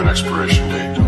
an expiration date.